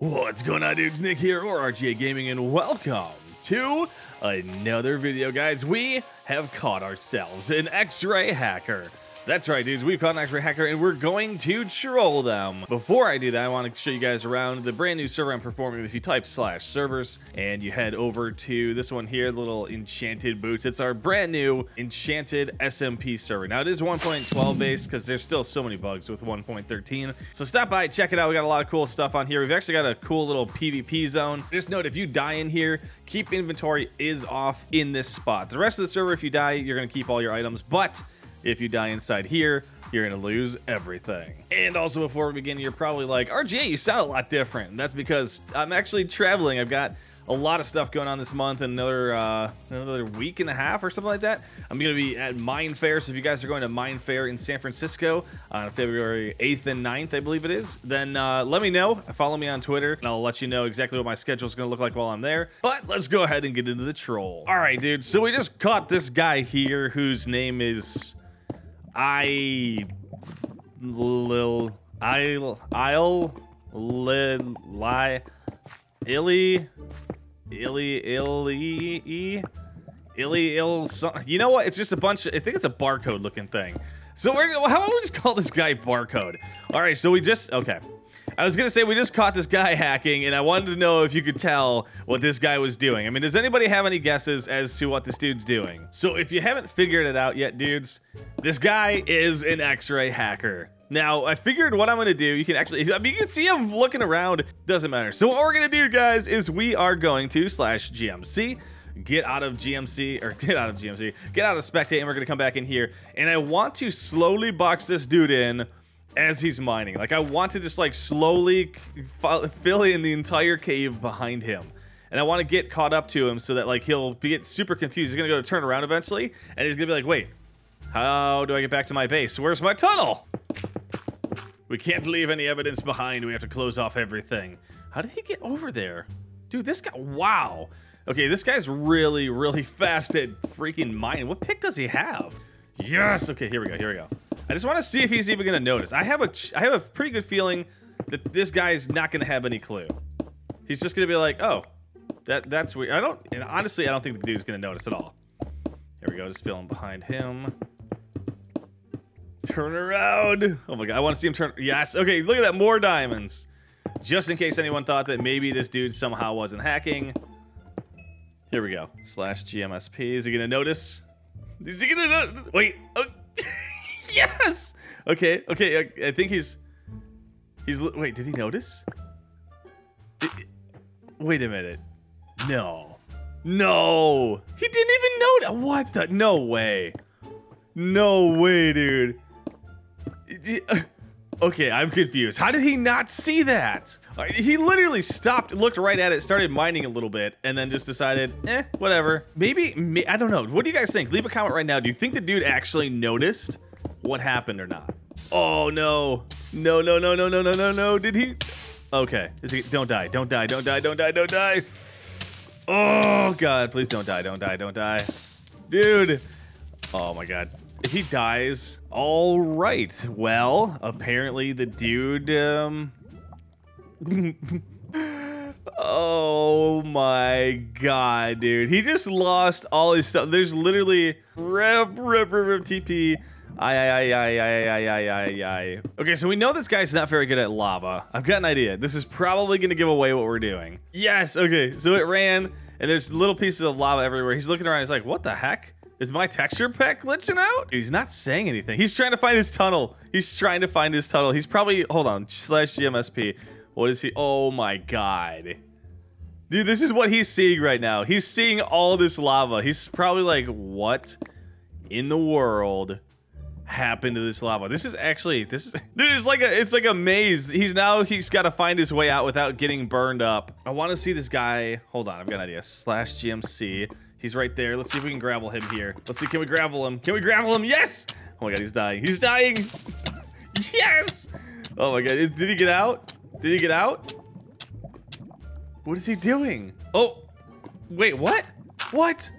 What's going on, dudes? Nick here, or RGA Gaming, and welcome to another video, guys. We have caught ourselves an X-Ray hacker. That's right, dudes. We've caught an X-Ray hacker, and we're going to troll them. Before I do that, I want to show you guys around the brand new server on Performium. If you type slash servers and you head over to this one here, the little enchanted boots, it's our brand new enchanted SMP server. Now, it is 1.12 base because there's still so many bugs with 1.13. So stop by, check it out. We got a lot of cool stuff on here. We've actually got a cool little PvP zone. Just note, if you die in here, keep inventory is off in this spot. The rest of the server, if you die, you're going to keep all your items, but if you die inside here, you're gonna lose everything. And also before we begin, you're probably like, RGA, you sound a lot different. That's because I'm actually traveling. I've got a lot of stuff going on this month and another uh, another week and a half or something like that. I'm going to be at Minefaire, so if you guys are going to Minefaire in San Francisco on February 8th and 9th, I believe it is, then uh, let me know. Follow me on Twitter, and I'll let you know exactly what my schedule is going to look like while I'm there. But let's go ahead and get into the troll. All right, dude, so we just caught this guy here whose name is... I lil I'll I'll li lie illy illy illy illy ill you know what? It's just a bunch of, I think it's a barcode looking thing. So we're how about we just call this guy barcode? All right so we just okay I was gonna say we just caught this guy hacking, and I wanted to know if you could tell what this guy was doing. I mean, does anybody have any guesses as to what this dude's doing? So if you haven't figured it out yet, dudes, this guy is an X-ray hacker. Now, I figured what I'm to do, you can actually, I mean, you can see him looking around, doesn't matter. So what we're to do, guys, is we are going to slash GMC, get out of GMC, or get out of GMC, get out of Spectate, and we're to come back in here. And I want to slowly box this dude in as he's mining. Like, I want to just, like, slowly fill in the entire cave behind him. And I want to get caught up to him so that, like, he'll get super confused. He's going to go to turn around eventually, and he's going to be like, wait, how do I get back to my base? Where's my tunnel? We can't leave any evidence behind. We have to close off everything. How did he get over there? Dude, this guy, wow. Okay, this guy's really, really fast at freaking mining. What pick does he have? Yes, okay, here we go, here we go. I just want to see if he's even to notice. I have a, I have a pretty good feeling that this guy's not to have any clue. He's just to be like, oh, that that's weird. I don't, and honestly, I don't think the dude's to notice at all. Here we go, just feeling behind him. Turn around. Oh my god, I want to see him turn. Yes. Okay, look at that. More diamonds. Just in case anyone thought that maybe this dude somehow wasn't hacking. Here we go. Slash GMSP. Is he to notice? Is he notice? Wait. Oh. yes! Okay, okay. I, I, think he's... He's... Wait, did he notice? Wait a minute. No. No! He didn't even notice! What the? No way. No way, dude. Okay, I'm confused. How did he not see that? He literally stopped, looked right at it, started mining a little bit, and then just decided, eh, whatever. Maybe, I don't know. What do you guys think? Leave a comment right now. Do you think the dude actually noticed what happened or not? Oh, no. No, no, no, no, no, no, no, no. Did he? Okay. Is he, don't die. Don't die. Don't die. Don't die. Don't die. Oh, God. Please don't die. Don't die. Don't die. Dude. Oh, my God. He dies, all right. Well, apparently the dude, um... oh my god, dude. He just lost all his stuff. There's literally rip, rip, rip, rip, TP. I, I, I, I, I, I, I, I. Okay, so we know this guy's not very good at lava. I've got an idea. This is probably going to give away what we're doing. Yes, okay. So it ran, and there's little pieces of lava everywhere. He's looking around. He's like, what the heck? Is my texture pack glitching out? He's not saying anything. He's trying to find his tunnel. He's trying to find his tunnel. He's probably, hold on, slash GMSP. What is he? Oh my God. Dude, this is what he's seeing right now. He's seeing all this lava. He's probably like, what in the world happened to this lava? This is actually, this is, dude, it's like a, it's like a maze. He's now, he's got to find his way out without getting burned up. I want to see this guy. Hold on, I've got an idea. Slash GMC. He's right there. Let's see if we can gravel him here. Let's see, can we gravel him? Can we gravel him? Yes! Oh my god, he's dying. He's dying! yes! Oh my god, did he get out? Did he get out? What is he doing? Oh, wait, what? What?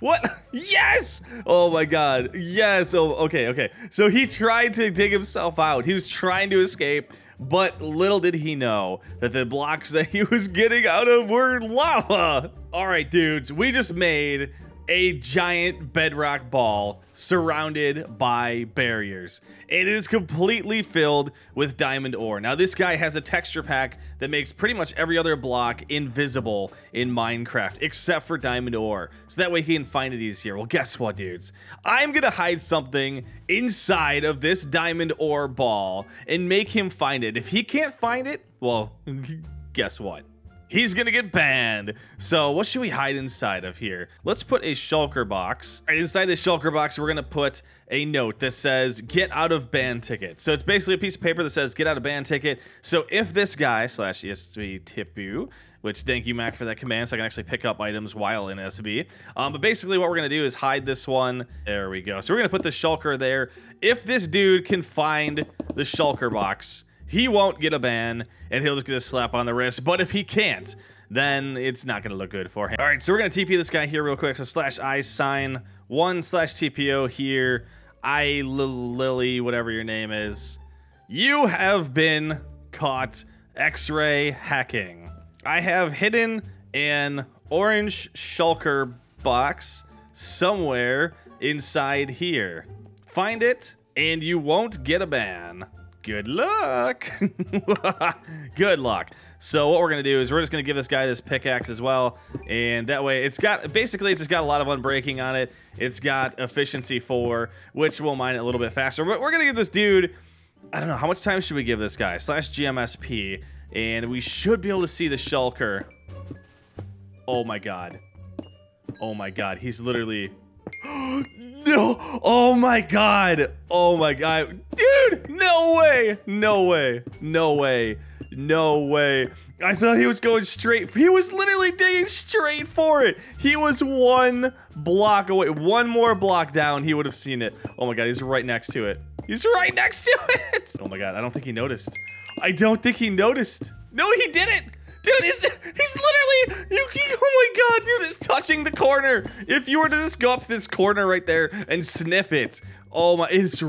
What? Yes! Oh my god. Yes. Oh, okay, okay. So he tried to dig himself out. He was trying to escape, But little did he know that the blocks that he was getting out of were lava. All right, dudes, we just made a giant bedrock ball surrounded by barriers. It is completely filled with diamond ore. Now, this guy has a texture pack that makes pretty much every other block invisible in Minecraft, except for diamond ore. So that way he can find it easier. Well, guess what, dudes? I'm gonna hide something inside of this diamond ore ball and make him find it. If he can't find it, well, guess what? He's gonna get banned. So what should we hide inside of here? Let's put a shulker box. Right inside the shulker box, we're gonna put a note that says get out of ban ticket. So it's basically a piece of paper that says get out of ban ticket. So if this guy slash ESV tip you, which thank you Mac for that command so I can actually pick up items while in SB. Um, but basically what we're gonna do is hide this one. There we go. So we're gonna put the shulker there. If this dude can find the shulker box, he won't get a ban and he'll just get a slap on the wrist. But if he can't, then it's not going to look good for him. All right, so we're going to TP this guy here real quick. So slash I sign one slash TPO here. I Lily, whatever your name is. You have been caught X-ray hacking. I have hidden an orange shulker box somewhere inside here. Find it and you won't get a ban good luck. good luck. So what we're to do is we're just to give this guy this pickaxe as well. And that way it's got, basically it's just got a lot of unbreaking on it. It's got efficiency 4, which will mine it a little bit faster. But we're to give this dude, I don't know, how much time should we give this guy? Slash GMSP. And we should be able to see the shulker. Oh my god. Oh my god, he's literally no! Oh my god! Oh my god. Dude! No way! No way. No way. No way. I thought he was going straight. He was literally digging straight for it. He was one block away. One more block down, he would have seen it. Oh my god, he's right next to it. He's right next to it! Oh my god, I don't think he noticed. I don't think he noticed. No, he didn't! Dude, he's, he's literally, you, oh my god, dude, it's touching the corner. If you were to just go up to this corner right there and sniff it, oh my, it's,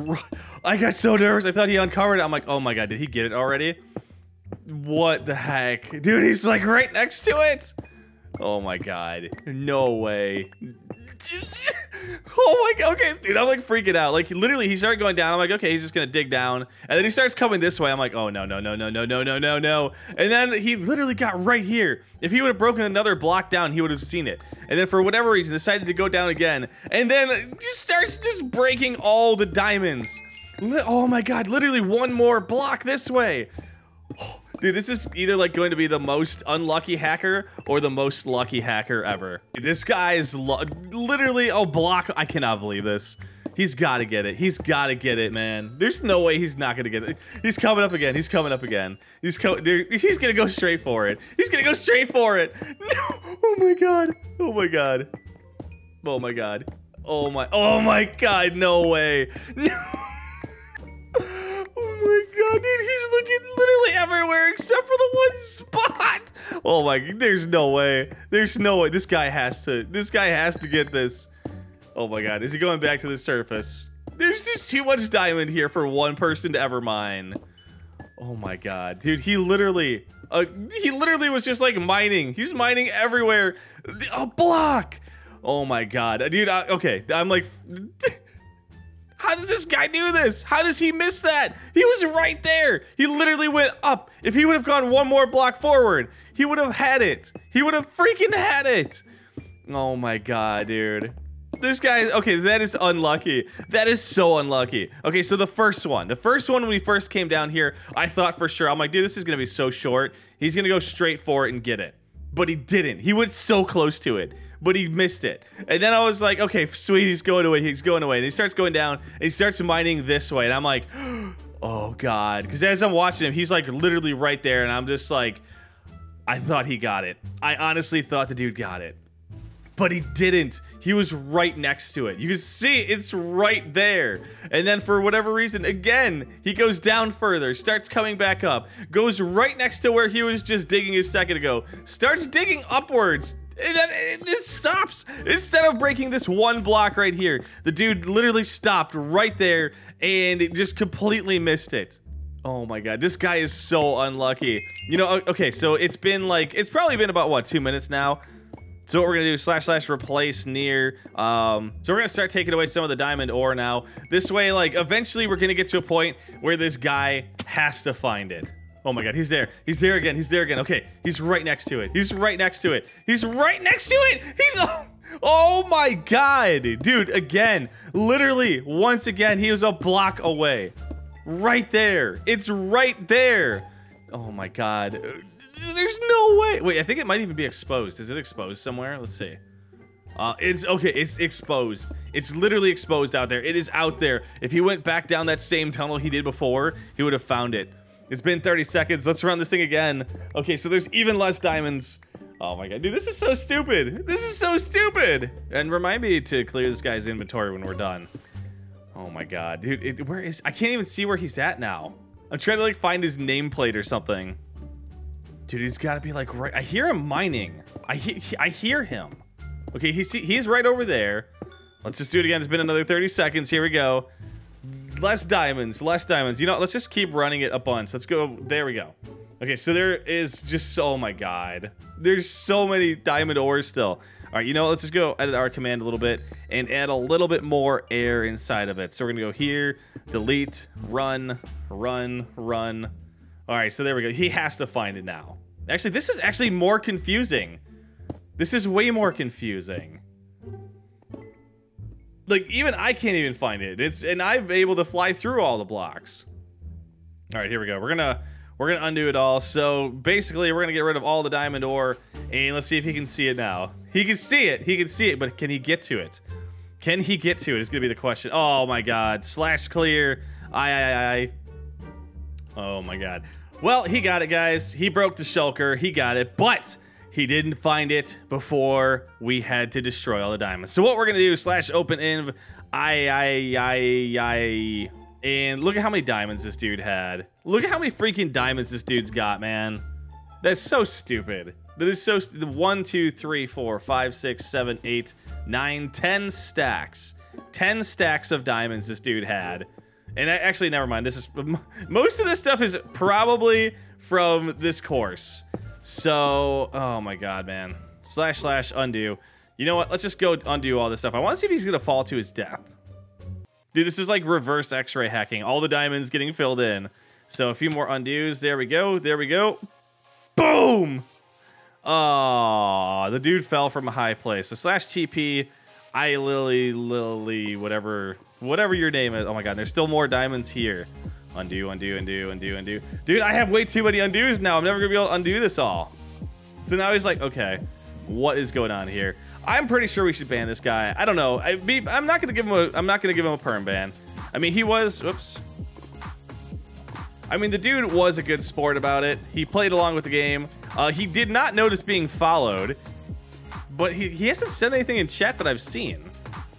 I got so nervous. I thought he uncovered it. I'm like, oh my god, did he get it already? What the heck? Dude, he's like right next to it. Oh my god. No way. oh my god, okay, dude, I'm like freaking out. Like literally, he started going down. I'm like, okay, he's just gonna dig down, and then he starts coming this way. I'm like, oh no, no, no, no, no, no, no, no, no. And then he literally got right here. If he would have broken another block down, he would have seen it. And then for whatever reason, decided to go down again, and then just starts just breaking all the diamonds. Oh my god, literally one more block this way. Dude, this is either like going to be the most unlucky hacker or the most lucky hacker ever. This guy is literally a block. I cannot believe this. He's got to get it. He's got to get it, man. There's no way he's not going to get it. He's coming up again. He's coming up again. He's co he's going to go straight for it. He's going to go straight for it. No. Oh my god. Oh my god. Oh my god. Oh my. Oh my god. No way. No my god, dude, he's looking literally everywhere except for the one spot. Oh my, there's no way. There's no way. This guy has to, this guy has to get this. Oh my god, is he going back to the surface? There's just too much diamond here for one person to ever mine. Oh my god, dude, he literally, uh, he literally was just like mining. He's mining everywhere. A block. Oh my god, dude. I, okay, I'm like. How does this guy do this? How does he miss that? He was right there. He literally went up. If he would have gone one more block forward, he would have had it. He would have freaking had it. Oh my god, dude. This guy, okay, that is unlucky. That is so unlucky. Okay, so the first one. The first one when we first came down here, I thought for sure, I'm like, dude, this is going to be so short. He's going to go straight for it and get it. But he didn't. He went so close to it but he missed it. And then I was like, okay, sweet, he's going away, he's going away. And he starts going down, and he starts mining this way. And I'm like, oh, God. Because as I'm watching him, he's like literally right there. And I'm just like, I thought he got it. I honestly thought the dude got it. But he didn't. He was right next to it. You can see it's right there. And then for whatever reason, again, he goes down further, starts coming back up, goes right next to where he was just digging a second ago, starts digging upwards, it just stops. Instead of breaking this one block right here, the dude literally stopped right there and it just completely missed it. Oh my god, this guy is so unlucky. You know, okay, so it's been like, it's probably been about, what, two minutes now? So what we're gonna do, slash slash replace near. Um, so we're gonna start taking away some of the diamond ore now. This way, like, eventually we're gonna get to a point where this guy has to find it. Oh my god, he's there. He's there again. He's there again. Okay, he's right next to it. He's right next to it. He's right next to it. He's... Oh, my god, dude, again. Literally, once again, he was a block away. Right there. It's right there. Oh my god. There's no way. Wait, I think it might even be exposed. Is it exposed somewhere? Let's see. Uh, it's okay. It's exposed. It's literally exposed out there. It is out there. If he went back down that same tunnel he did before, he would have found it. It's been 30 seconds. Let's run this thing again. Okay, so there's even less diamonds. Oh my god, dude, this is so stupid. This is so stupid. And remind me to clear this guy's inventory when we're done. Oh my god, dude, it, where is? I can't even see where he's at now. I'm trying to like find his nameplate or something. Dude, he's got to be like right. I hear him mining. I he, I hear him. Okay, he's he's right over there. Let's just do it again. It's been another 30 seconds. Here we go. Less diamonds, less diamonds. You know, let's just keep running it a bunch. Let's go. There we go. Okay, so there is just, oh my god. There's so many diamond ores still. All right, you know? Let's just go edit our command a little bit and add a little bit more air inside of it. So we're to go here, delete, run, run, run, all right, so there we go. He has to find it now. Actually, this is actually more confusing. This is way more confusing. Like, even I can't even find it. It's And I'm able to fly through all the blocks. All right, here we go. We're gonna we're gonna undo it all. So basically, we're gonna get rid of all the diamond ore, and let's see if he can see it now. He can see it. He can see it, but can he get to it? Can he get to it? Is gonna be the question. Oh my God! Slash clear. I I I. Oh my God. Well, he got it, guys. He broke the shulker. He got it, but he didn't find it before we had to destroy all the diamonds. So what we're gonna do slash open inv I I I I and look at how many diamonds this dude had. Look at how many freaking diamonds this dude's got, man. That's so stupid. That is so st one, two, three, four, five, six, seven, eight, nine, ten stacks. Ten stacks of diamonds this dude had. And I, actually, never mind. This is most of this stuff is probably from this course. So, oh my god, man. Slash slash undo. You know what? Let's just go undo all this stuff. I want to see if he's gonna fall to his death. Dude, this is like reverse X-ray hacking. All the diamonds getting filled in. So a few more undos. There we go. There we go. Boom. Oh, the dude fell from a high place. So slash TP, I Lily Lily whatever whatever your name is. Oh my god, there's still more diamonds here. Undo, undo, undo, undo, undo. Dude, I have way too many undos now. I'm never gonna be able to undo this all. So now he's like, okay, what is going on here? I'm pretty sure we should ban this guy. I don't know. I am not gonna give him a. I'm not gonna give him a perm ban. I mean, he was. Oops. I mean, the dude was a good sport about it. He played along with the game. Uh, he did not notice being followed, but he, he hasn't said anything in chat that I've seen.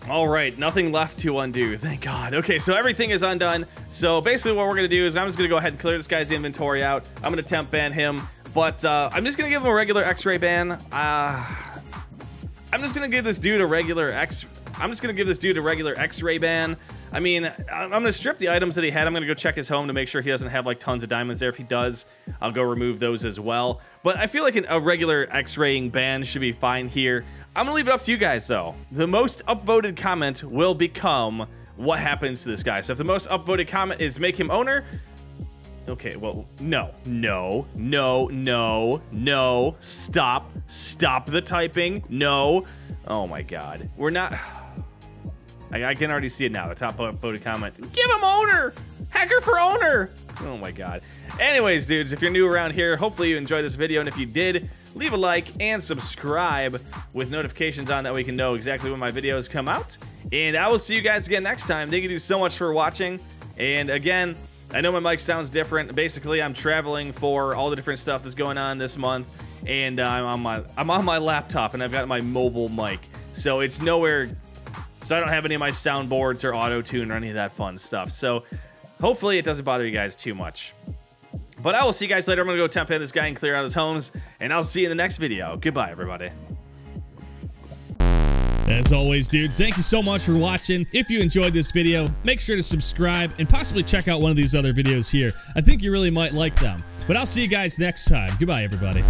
All right, nothing left to undo. Thank God. Okay, so everything is undone. So basically what we're to do is I'm just to go ahead and clear this guy's inventory out. I'm to temp ban him, but uh, I'm just to give him a regular x-ray ban. Uh, I'm just to give this dude a regular X... I'm just to give this dude a regular x-ray ban. I mean, I'm going to strip the items that he had. I'm going to go check his home to make sure he doesn't have like tons of diamonds there. If he does, I'll go remove those as well. But I feel like an, a regular x-raying ban should be fine here. I'm gonna leave it up to you guys though. The most upvoted comment will become what happens to this guy. So if the most upvoted comment is make him owner, okay, well, no, no, no, no, no, stop, stop the typing, no. Oh my God, we're not, I, I can already see it now, the top voted comment, give him owner, hacker for owner. Oh my God. Anyways, dudes, if you're new around here, hopefully you enjoyed this video, and if you did, leave a like and subscribe with notifications on that we can know exactly when my videos come out. And I will see you guys again next time. Thank you so much for watching. And again, I know my mic sounds different. Basically, I'm traveling for all the different stuff that's going on this month, and uh, I'm on my I'm on my laptop, and I've got my mobile mic, so it's nowhere. So I don't have any of my soundboards or auto tune or any of that fun stuff. So hopefully, it doesn't bother you guys too much. But I will see you guys later. I'm going to go temp in this guy and clear out his homes. And I'll see you in the next video. Goodbye, everybody. As always, dudes, thank you so much for watching. If you enjoyed this video, make sure to subscribe and possibly check out one of these other videos here. I think you really might like them. But I'll see you guys next time. Goodbye, everybody.